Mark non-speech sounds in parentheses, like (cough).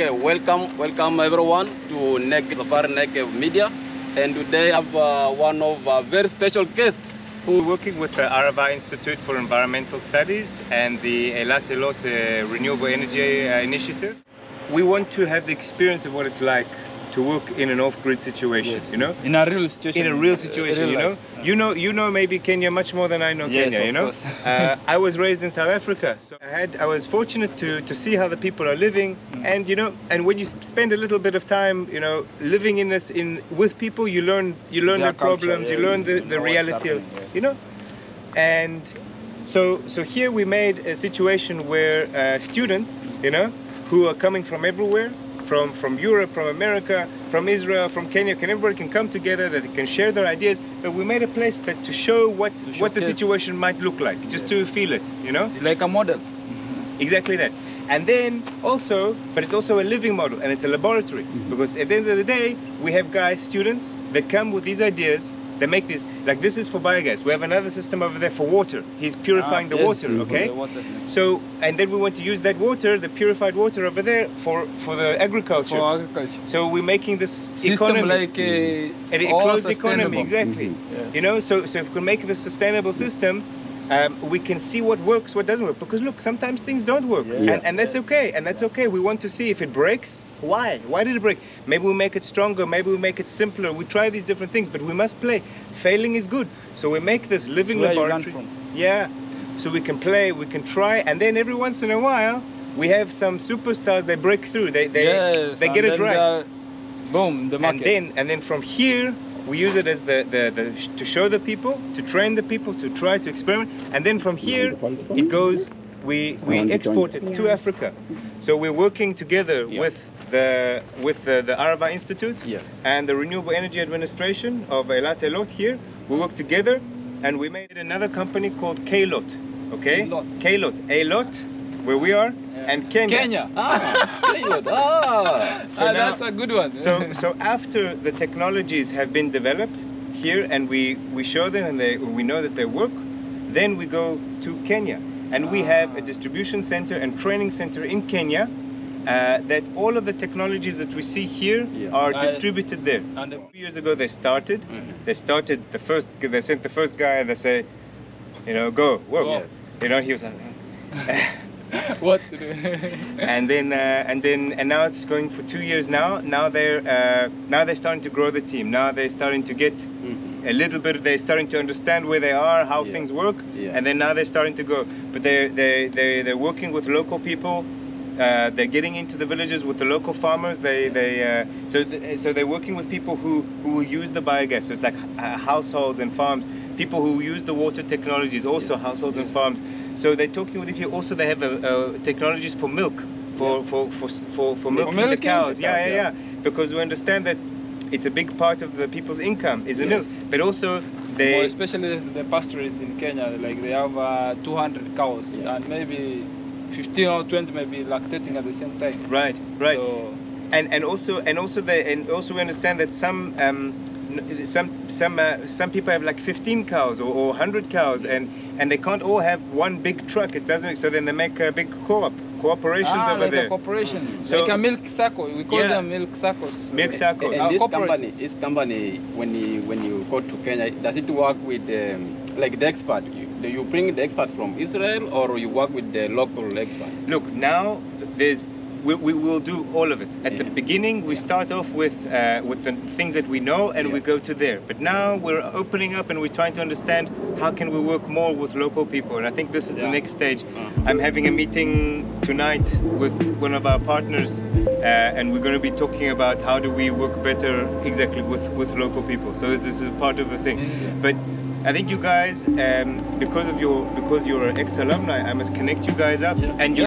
Okay, welcome, welcome everyone to NEC Safari Media. And today I have uh, one of our very special guests. We're working with the Arava Institute for Environmental Studies and the Eilat Eilot uh, Renewable Energy uh, Initiative. We want to have the experience of what it's like to work in an off-grid situation, you know? In a real situation. in a real situation, real you know. You know, you know maybe Kenya much more than I know Yes, Kenya. You know, (laughs) uh, I was raised in South Africa, so I had I was fortunate to to see how the people are living, Mm. and you know, and when you spend a little bit of time, you know, living in this in with people, you learn you learn Their their, culture, problems, you learn the, the reality of, yeah. you know, and so so here we made a situation where uh, students, you know, who are coming from everywhere, from from Europe, from America, from Israel, from Kenya, can everybody can come together, that they can share their ideas. But we made a place that to show what To what the situation might look like, just to feel it, you know, Like a model. Mm-hmm. exactly that. And then also, but it's also a living model and it's a laboratory mm-hmm. because at the end of the day, we have guys, students that come with these ideas. They make this like this is for biogas. We have another system over there for water. He's purifying Ah, the yes, water, okay? the water. So, and then we want to use that water, the purified water over there, for for the agriculture. For agriculture. so we're making this System economy, like a an all enclosed economy, exactly. Yes. You know, so so if we can make this sustainable system, um, we can see what works, what doesn't work. Because look, sometimes things don't work, Yeah. and, and that's okay, and that's okay. We want to see if it breaks. Why? Why did it break? Maybe we make it stronger. Maybe we make it simpler. We try these different things, but we must play. Failing is good. So we make this living where you laboratory. from. Yeah. So we can play, we can try, and then every once in a while, we have some superstars. They break through. They they yes, they get it then right the- boom, the market. and then and then from here we use it as the, the, the to show the people to train the people to try to experiment and then from here it goes we we export it to africa so we're working together Yeah. with the with the, the Arava institute Yeah. and the renewable energy administration of Eilat Eilot here we work together and we made another company called Kalot okay. Kalot Eilot where we are and Kenya Kenya. Ah, Taylor. ah. (laughs) So ah, now- that's a good one. so (laughs) so after the technologies have been developed here and we we show them and they we know that they work then we go to kenya and we have a Ah. distribution center and training center in kenya uh, that all of the technologies that we see here Yeah. are I- distributed there and the- Two years ago they started Mhm. they started the first they sent the first guy and they say you know go work you know he was like (laughs) what to do? (laughs) and then uh, and then and now it's going for two years now. Now they're uh, now they're starting to grow the team. Now they're starting to get Mhm. a little bit. They're starting to understand where they are, how Yeah. things work, Yeah. and then now they're starting to go. But they're they they they're working with local people. Uh, they're getting into the villages with the local farmers. They they uh, so th- so they're working with people who who will use the biogas. So it's like uh, households and farms. People who use the water technologies, also households and farms. So they're talking with you. Also, they have uh, uh, technologies for milk, for for for for, for milking the cows. the Yeah, cows, yeah, yeah. yeah. Because we understand that it's a big part of the people's income is the Yeah. milk, but also they especially the pastures in Kenya, like they have uh, 200 cows Yeah. and maybe 15 or 20 maybe lactating at the same time. right, right. So, and and also and also they and also we understand that some um, some some uh, some people have like 15 cows or, or 100 cows and and they can't all have one big truck it doesn't so then they make a big co-op cooperations ah, over like there a corporation, So- like a milk circle. We call Yeah. them milk circles. Milk circles. And Uh, this company, this company, when you when you go to Kenya, does it work with um, like the expert? You, do you bring the experts from Israel, or you work with the local expert? Look, now there's we, we will do all of it. At the beginning, we Yeah. start off with uh, with the things that we know, and we go to there. But now we're opening up, and we're trying to understand how can we work more with local people. And I think this is the next stage. Uh-huh. I'm having a meeting tonight with one of our partners, uh, and we're going to be talking about how do we work better exactly with with local people. So this is part of the thing. Yeah. But I think you guys, um, because of your because you're ex alumni, I must connect you guys up, Yeah. and you.